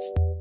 you